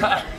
Ha